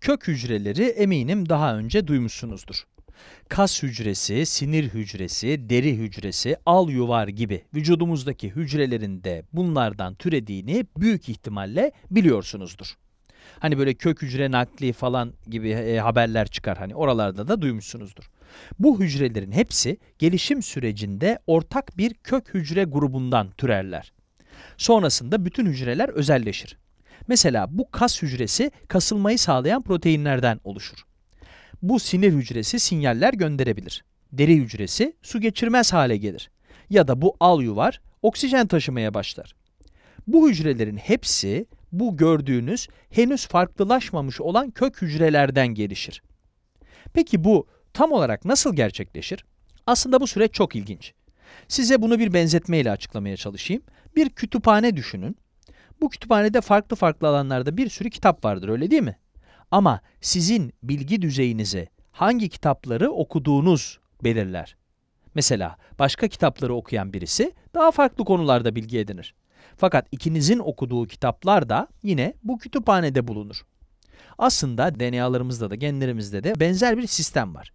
Kök hücreleri eminim daha önce duymuşsunuzdur. Kas hücresi, sinir hücresi, deri hücresi, al yuvar gibi vücudumuzdaki hücrelerin de bunlardan türediğini büyük ihtimalle biliyorsunuzdur. Hani böyle kök hücre nakli falan gibi e, haberler çıkar hani oralarda da duymuşsunuzdur. Bu hücrelerin hepsi gelişim sürecinde ortak bir kök hücre grubundan türerler. Sonrasında bütün hücreler özelleşir. Mesela bu kas hücresi kasılmayı sağlayan proteinlerden oluşur. Bu sinir hücresi sinyaller gönderebilir. Deri hücresi su geçirmez hale gelir. Ya da bu al yuvar oksijen taşımaya başlar. Bu hücrelerin hepsi bu gördüğünüz henüz farklılaşmamış olan kök hücrelerden gelişir. Peki bu tam olarak nasıl gerçekleşir? Aslında bu süreç çok ilginç. Size bunu bir benzetmeyle açıklamaya çalışayım. Bir kütüphane düşünün. Bu kütüphanede farklı farklı alanlarda bir sürü kitap vardır öyle değil mi? Ama sizin bilgi düzeyinizi hangi kitapları okuduğunuz belirler. Mesela başka kitapları okuyan birisi daha farklı konularda bilgi edinir. Fakat ikinizin okuduğu kitaplar da yine bu kütüphanede bulunur. Aslında DNA'larımızda da genlerimizde de benzer bir sistem var.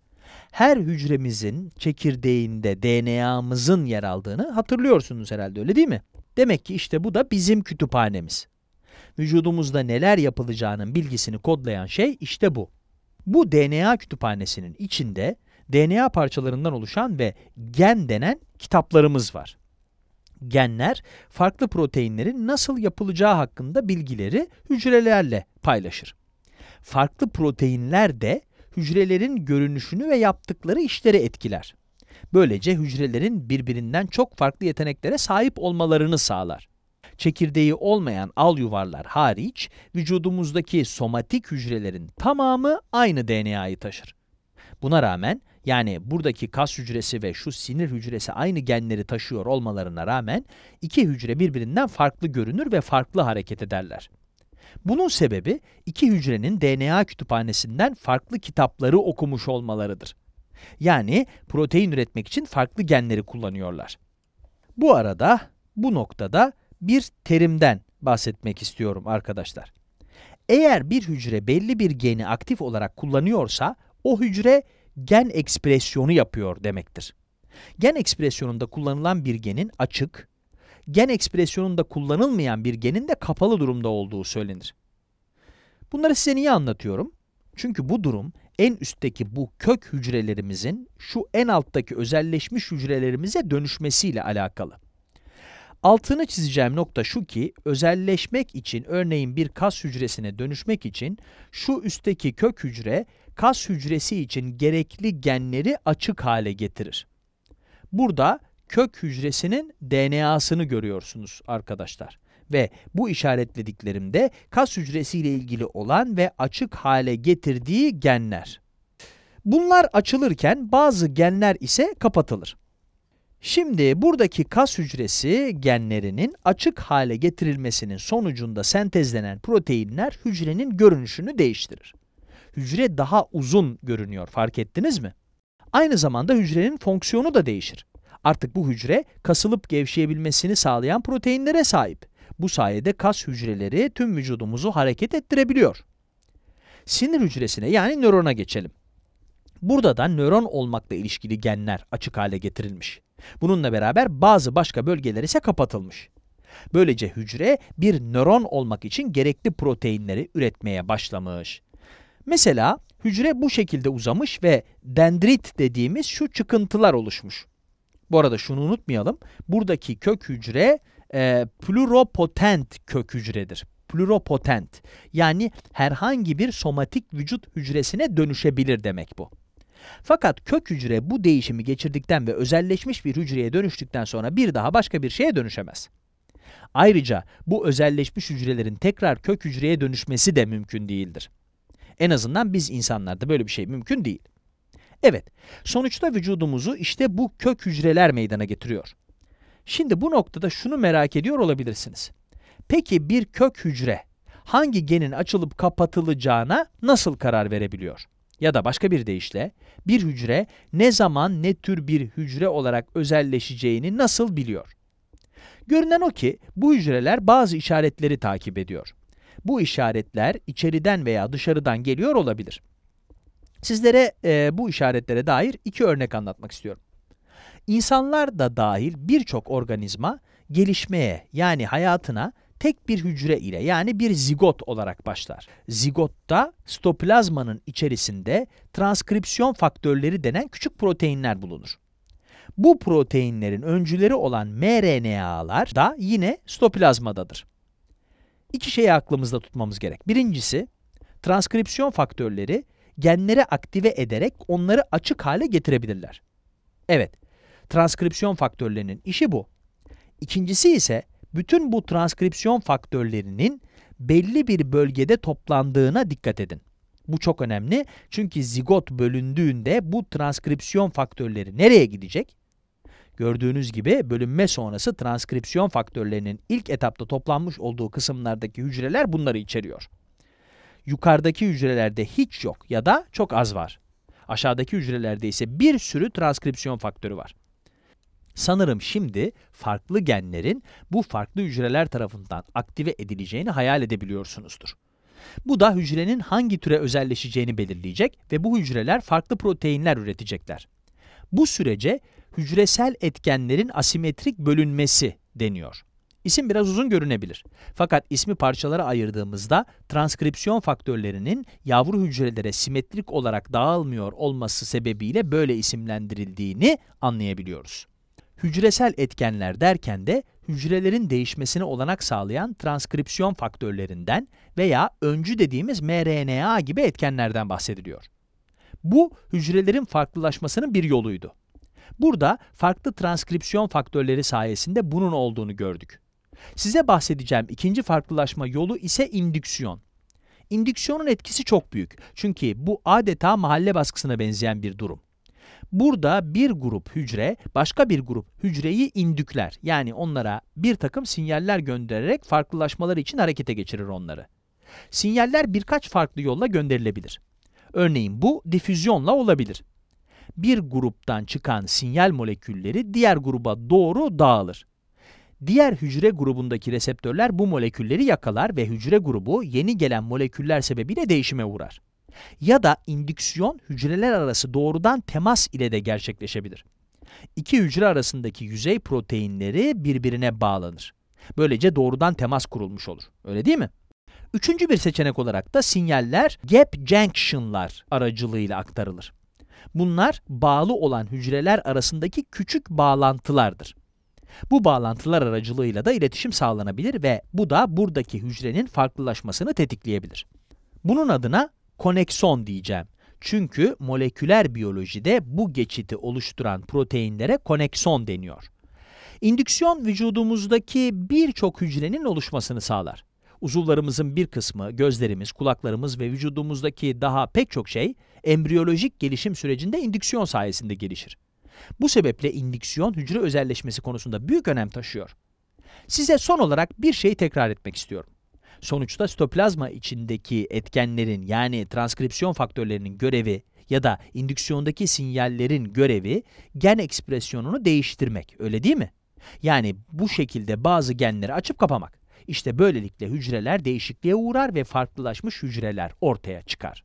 Her hücremizin çekirdeğinde DNA'mızın yer aldığını hatırlıyorsunuz herhalde öyle değil mi? Demek ki işte bu da bizim kütüphanemiz. Vücudumuzda neler yapılacağının bilgisini kodlayan şey işte bu. Bu DNA kütüphanesinin içinde DNA parçalarından oluşan ve gen denen kitaplarımız var. Genler, farklı proteinlerin nasıl yapılacağı hakkında bilgileri hücrelerle paylaşır. Farklı proteinler de hücrelerin görünüşünü ve yaptıkları işleri etkiler. Böylece hücrelerin birbirinden çok farklı yeteneklere sahip olmalarını sağlar. Çekirdeği olmayan al yuvarlar hariç, vücudumuzdaki somatik hücrelerin tamamı aynı DNA'yı taşır. Buna rağmen, yani buradaki kas hücresi ve şu sinir hücresi aynı genleri taşıyor olmalarına rağmen, iki hücre birbirinden farklı görünür ve farklı hareket ederler. Bunun sebebi, iki hücrenin DNA kütüphanesinden farklı kitapları okumuş olmalarıdır. Yani protein üretmek için farklı genleri kullanıyorlar. Bu arada, bu noktada bir terimden bahsetmek istiyorum arkadaşlar. Eğer bir hücre belli bir geni aktif olarak kullanıyorsa, o hücre gen ekspresyonu yapıyor demektir. Gen ekspresyonunda kullanılan bir genin açık, gen ekspresyonunda kullanılmayan bir genin de kapalı durumda olduğu söylenir. Bunları size niye anlatıyorum? Çünkü bu durum en üstteki bu kök hücrelerimizin şu en alttaki özelleşmiş hücrelerimize dönüşmesiyle alakalı. Altını çizeceğim nokta şu ki, özelleşmek için, örneğin bir kas hücresine dönüşmek için, şu üstteki kök hücre, kas hücresi için gerekli genleri açık hale getirir. Burada kök hücresinin DNA'sını görüyorsunuz arkadaşlar. Ve bu işaretlediklerimde kas hücresiyle ilgili olan ve açık hale getirdiği genler. Bunlar açılırken bazı genler ise kapatılır. Şimdi buradaki kas hücresi genlerinin açık hale getirilmesinin sonucunda sentezlenen proteinler hücrenin görünüşünü değiştirir. Hücre daha uzun görünüyor, fark ettiniz mi? Aynı zamanda hücrenin fonksiyonu da değişir. Artık bu hücre kasılıp gevşeyebilmesini sağlayan proteinlere sahip. Bu sayede kas hücreleri tüm vücudumuzu hareket ettirebiliyor. Sinir hücresine yani nörona geçelim. Burada da nöron olmakla ilişkili genler açık hale getirilmiş. Bununla beraber bazı başka bölgeler ise kapatılmış. Böylece hücre bir nöron olmak için gerekli proteinleri üretmeye başlamış. Mesela hücre bu şekilde uzamış ve dendrit dediğimiz şu çıkıntılar oluşmuş. Bu arada şunu unutmayalım, buradaki kök hücre e, pluripotent kök hücredir. Pluripotent yani herhangi bir somatik vücut hücresine dönüşebilir demek bu. Fakat kök hücre bu değişimi geçirdikten ve özelleşmiş bir hücreye dönüştükten sonra bir daha başka bir şeye dönüşemez. Ayrıca bu özelleşmiş hücrelerin tekrar kök hücreye dönüşmesi de mümkün değildir. En azından biz insanlarda böyle bir şey mümkün değil. Evet, sonuçta vücudumuzu işte bu kök hücreler meydana getiriyor. Şimdi bu noktada şunu merak ediyor olabilirsiniz. Peki bir kök hücre hangi genin açılıp kapatılacağına nasıl karar verebiliyor? Ya da başka bir deyişle, bir hücre ne zaman ne tür bir hücre olarak özelleşeceğini nasıl biliyor? Görünen o ki bu hücreler bazı işaretleri takip ediyor. Bu işaretler içeriden veya dışarıdan geliyor olabilir. Sizlere e, bu işaretlere dair iki örnek anlatmak istiyorum. İnsanlar da dahil birçok organizma gelişmeye yani hayatına tek bir hücre ile yani bir zigot olarak başlar. Zigotta stoplazmanın içerisinde transkripsiyon faktörleri denen küçük proteinler bulunur. Bu proteinlerin öncüleri olan mRNA'lar da yine stoplazmadadır. İki şeyi aklımızda tutmamız gerek. Birincisi, transkripsiyon faktörleri genleri aktive ederek onları açık hale getirebilirler. Evet, transkripsiyon faktörlerinin işi bu. İkincisi ise bütün bu transkripsiyon faktörlerinin belli bir bölgede toplandığına dikkat edin. Bu çok önemli çünkü zigot bölündüğünde bu transkripsiyon faktörleri nereye gidecek? Gördüğünüz gibi bölünme sonrası transkripsiyon faktörlerinin ilk etapta toplanmış olduğu kısımlardaki hücreler bunları içeriyor. Yukarıdaki hücrelerde hiç yok ya da çok az var. Aşağıdaki hücrelerde ise bir sürü transkripsiyon faktörü var. Sanırım şimdi farklı genlerin bu farklı hücreler tarafından aktive edileceğini hayal edebiliyorsunuzdur. Bu da hücrenin hangi türe özelleşeceğini belirleyecek ve bu hücreler farklı proteinler üretecekler. Bu sürece hücresel etkenlerin asimetrik bölünmesi deniyor. İsim biraz uzun görünebilir. Fakat ismi parçalara ayırdığımızda transkripsiyon faktörlerinin yavru hücrelere simetrik olarak dağılmıyor olması sebebiyle böyle isimlendirildiğini anlayabiliyoruz. Hücresel etkenler derken de hücrelerin değişmesine olanak sağlayan transkripsiyon faktörlerinden veya öncü dediğimiz mRNA gibi etkenlerden bahsediliyor. Bu hücrelerin farklılaşmasının bir yoluydu. Burada farklı transkripsiyon faktörleri sayesinde bunun olduğunu gördük. Size bahsedeceğim ikinci farklılaşma yolu ise indüksiyon. İndüksiyonun etkisi çok büyük. Çünkü bu adeta mahalle baskısına benzeyen bir durum. Burada bir grup hücre başka bir grup hücreyi indükler. Yani onlara bir takım sinyaller göndererek farklılaşmaları için harekete geçirir onları. Sinyaller birkaç farklı yolla gönderilebilir. Örneğin bu difüzyonla olabilir. Bir gruptan çıkan sinyal molekülleri diğer gruba doğru dağılır. Diğer hücre grubundaki reseptörler bu molekülleri yakalar ve hücre grubu yeni gelen moleküller sebebiyle değişime uğrar. Ya da indüksiyon hücreler arası doğrudan temas ile de gerçekleşebilir. İki hücre arasındaki yüzey proteinleri birbirine bağlanır. Böylece doğrudan temas kurulmuş olur. Öyle değil mi? Üçüncü bir seçenek olarak da sinyaller gap junction'lar aracılığıyla aktarılır. Bunlar bağlı olan hücreler arasındaki küçük bağlantılardır. Bu bağlantılar aracılığıyla da iletişim sağlanabilir ve bu da buradaki hücrenin farklılaşmasını tetikleyebilir. Bunun adına konekson diyeceğim. Çünkü moleküler biyolojide bu geçiti oluşturan proteinlere konekson deniyor. İndüksiyon vücudumuzdaki birçok hücrenin oluşmasını sağlar. Uzuvlarımızın bir kısmı, gözlerimiz, kulaklarımız ve vücudumuzdaki daha pek çok şey embriyolojik gelişim sürecinde indüksiyon sayesinde gelişir. Bu sebeple indüksiyon hücre özelleşmesi konusunda büyük önem taşıyor. Size son olarak bir şeyi tekrar etmek istiyorum. Sonuçta sitoplazma içindeki etkenlerin yani transkripsiyon faktörlerinin görevi ya da indüksiyondaki sinyallerin görevi gen ekspresyonunu değiştirmek, öyle değil mi? Yani bu şekilde bazı genleri açıp kapamak. İşte böylelikle hücreler değişikliğe uğrar ve farklılaşmış hücreler ortaya çıkar.